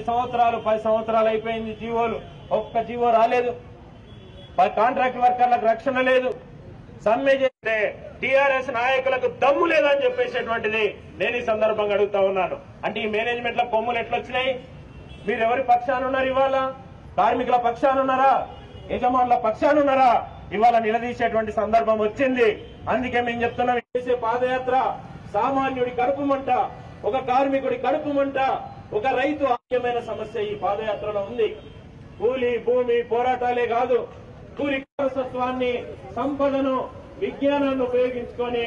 సంవత్సరాలు పది సంవత్సరాలు అయిపోయింది జీవోలు. ఒక్క జీవో రాలేదు. కాంట్రాక్ట్ వర్కర్లకు రక్షణ లేదు. సమ్మె చేస్తే టిఆర్ఎస్ నాయకులకు దమ్ము లేదని చెప్పేసేటువంటిది నేను ఈ సందర్భంగా అడుగుతా ఉన్నాను. అంటే ఈ మేనేజ్మెంట్లో కొమ్ములు ఎట్లొచ్చినాయి? మీరు ఎవరి పక్షానున్నారు ఇవాళ? కార్మికుల పక్షానున్నారా యజమానుల పక్షానున్నారా ఇవాళ నిలదీసేటువంటి సందర్భం వచ్చింది. అందుకే మేము చెప్తున్నాం చేసే పాదయాత్ర సామాన్యుడి కడుపు మంట ఒక కార్మికుడి కడుపు మంట ఒక రైతు ముఖ్యమైన సమస్య ఈ పాదయాత్రలో ఉంది. కూలి భూమి పోరాటాలే కాదు కూలి వారసత్వాన్ని సంపదను విజ్ఞానాన్ని ఉపయోగించుకొని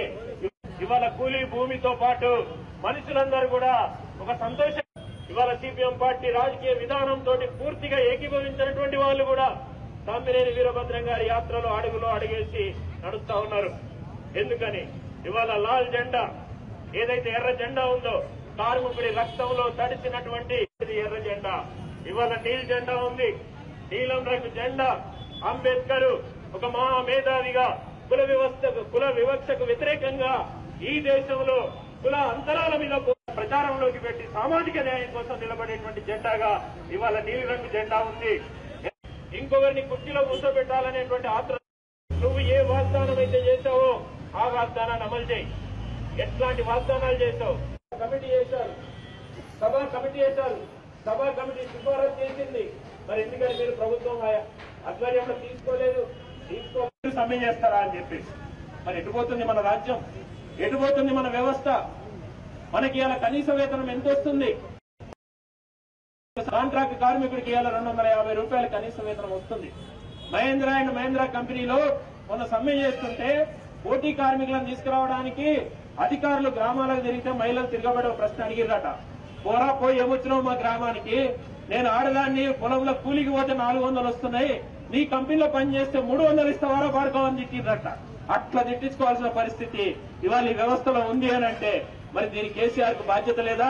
ఇవాళ కూలి భూమితో పాటు మనుషులందరూ కూడా ఒక సంతోషం. ఇవాళ సిపిఎం పార్టీ రాజకీయ విధానంతో పూర్తిగా ఏకీభవించినటువంటి వాళ్ళు కూడా తమ్మినేని వీరభద్రం గారి యాత్రలో అడుగులో అడుగేసి నడుస్తా ఉన్నారు. ఎందుకని? ఇవాళ లాల్ జెండా ఏదైతే ఎర్ర జెండా ఉందో కార్మికుడి రక్తంలో తడిసినటువంటి ఎర్ర జెండా. ఇవాళ నీల్ జెండా ఉంది. నీలం రంగు జెండా అంబేద్కర్ ఒక మహా మేధావిగా కుల వ్యవస్థకు కుల వివక్షకు వ్యతిరేకంగా ఈ దేశంలో కుల అంతరాల మీద ప్రచారంలోకి పెట్టి సామాజిక న్యాయం కోసం నిలబడేటువంటి జెండాగా ఇవాళ నీలి రంగు జెండా ఉంది. ఇంకొకరిని కుర్చీలో కూర్చోబెట్టాలనేటువంటి ఆత్ర నువ్వు ఏ వాగ్దానం అయితే చేశావో ఆ వాగ్దానాన్ని అమలు చేయి. ఎట్లాంటి వాగ్దానాలు చేశావు? కమిటీ చేశారు. సభ కమిటీ చేశారు. సభ కమిటీ సిఫారసు చేసింది. మరి ఎందుకని మీరు ప్రభుత్వం ఆధ్వర్యంలో తీసుకోలేదు? తీసుకోలేదు సమ్మె చేస్తారా అని చెప్పేసి. మరి ఎటుపోతుంది మన రాజ్యం? ఎటుపోతుంది మన వ్యవస్థ? మనకి ఇలా కనీస వేతనం ఎంత వస్తుంది? కాంట్రాక్ట్ కార్మికుడికి ఇవాళ రెండు వందల యాభై రూపాయల కనీస వేతనం వస్తుంది. మహేంద్ర అండ్ మహేంద్ర కంపెనీలో మొన్న సమ్మె చేస్తుంటే పోటీ కార్మికులను తీసుకురావడానికి అధికారులు గ్రామాలకు తిరిగితే మహిళలు తిరగబడే ప్రశ్న అడిగిరట పోరా పోయి ఏమొచ్చినావు మా గ్రామానికి? నేను ఆడదాన్ని పొలంలో కూలికి పోతే నాలుగు వందలు వస్తున్నాయి. నీ కంపెనీలో పనిచేస్తే మూడు వందలు ఇస్తావారా పాడుకోవని తిట్టిందట అట్లా తిట్టించుకోవాల్సిన పరిస్థితి ఇవాళ ఈ వ్యవస్థలో ఉంది అని అంటే మరి దీని కేసీఆర్కు బాధ్యత లేదా?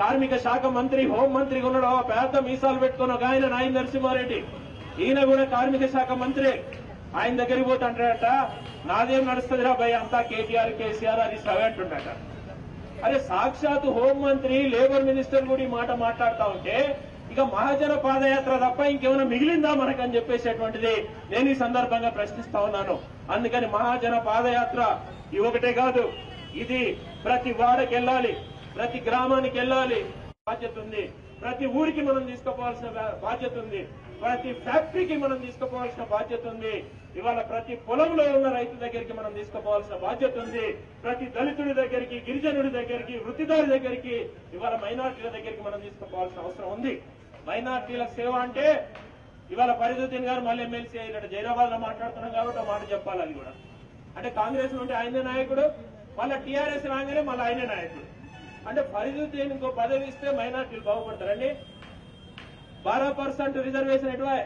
కార్మిక శాఖ మంత్రి హోం మంత్రిగా ఉన్నాడు? ఆ పెద్ద మీసాలు పెట్టుకున్న ఒక ఆయన నాయన నరసింహారెడ్డి. ఈయన కూడా కార్మిక శాఖ మంత్రి. ఆయన దగ్గరికి పోతే అంటాడట నాదేం నడుస్తుందిరా భయ అంతా కేటీఆర్ కేసీఆర్ అది సవే అంటుండట. అరే సాక్షాత్ హోం మంత్రి లేబర్ మినిస్టర్ కూడా ఈ మాట మాట్లాడుతా ఉంటే ఇక మహాజన పాదయాత్ర తప్ప ఇంకేమైనా మిగిలిందా మనకని చెప్పేసేటువంటిది నేను ఈ సందర్భంగా ప్రశ్నిస్తా ఉన్నాను. అందుకని మహాజన పాదయాత్ర ఇది ఒకటే కాదు. ఇది ప్రతి వాడకి వెళ్ళాలి ప్రతి గ్రామానికి వెళ్ళాలి బాధ్యత ఉంది. ప్రతి ఊరికి మనం తీసుకోవాల్సిన బాధ్యత ఉంది. ప్రతి ఫ్యాక్టరీకి మనం తీసుకుపోవాల్సిన బాధ్యత ఉంది. ఇవాళ ప్రతి పొలంలో ఉన్న రైతు దగ్గరికి మనం తీసుకుపోవాల్సిన బాధ్యత ఉంది. ప్రతి దళితుడి దగ్గరికి గిరిజనుడి దగ్గరికి వృత్తిదారి దగ్గరికి ఇవాళ మైనార్టీల దగ్గరికి మనం తీసుకుపోవాల్సిన అవసరం ఉంది. మైనార్టీల సేవ అంటే ఇవాళ పరిదుద్దీన్ గారు మళ్ళీ ఎమ్మెల్సీ అయినట్టు జైరాబాద్లో మాట్లాడుతున్నాం కాబట్టి ఒక మాట చెప్పాలి అది కూడా. అంటే కాంగ్రెస్ నుండి ఆయనే నాయకుడు మళ్ళీ టీఆర్ఎస్ రాగానే మళ్ళీ ఆయనే నాయకుడు. అంటే ఫరీదుద్దీన్ ఇంకో పదవి ఇస్తే మైనార్టీలు బాగుపడతారండి. బారా పర్సెంట్ రిజర్వేషన్ ఎటువా?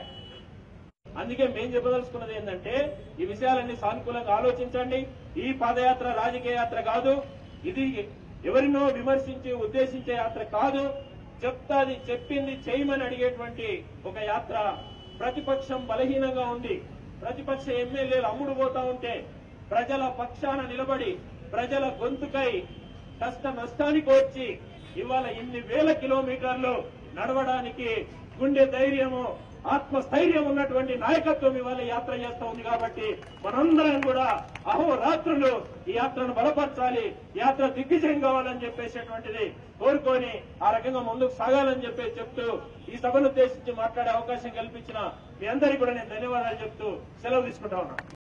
అందుకే మేం చెప్పదలుచుకున్నది ఏంటంటే ఈ విషయాలన్నీ సానుకూలంగా ఆలోచించండి. ఈ పాదయాత్ర రాజకీయ యాత్ర కాదు. ఇది ఎవరినో విమర్శించి ఉద్దేశించే యాత్ర కాదు. చెప్తాది చెప్పింది చేయమని అడిగేటువంటి ఒక యాత్ర ప్రతిపక్షం బలహీనంగా ఉంది ప్రతిపక్ష ఎమ్మెల్యేలు అమ్ముడు పోతా ఉంటే ప్రజల పక్షాన నిలబడి ప్రజల గొంతుకై కష్ట నష్టానికి వచ్చి ఇవాళ ఇన్ని వేల కిలోమీటర్లు నడవడానికి గుండె ధైర్యము ఆత్మస్థైర్యం ఉన్నటువంటి నాయకత్వం ఇవాళ యాత్ర చేస్తా ఉంది కాబట్టి మనందరం కూడా అహోరాత్రులు ఈ యాత్రను బలపరచాలి యాత్ర దిగ్విజయం కావాలని చెప్పేసేటువంటిది కోరుకొని ఆ రకంగా ముందుకు సాగాలని చెప్పి చెప్తూ ఈ సభను ఉద్దేశించి మాట్లాడే అవకాశం కల్పించిన మీ అందరికీ కూడా నేను ధన్యవాదాలు చెప్తూ సెలవు తీసుకుంటా ఉన్నాను.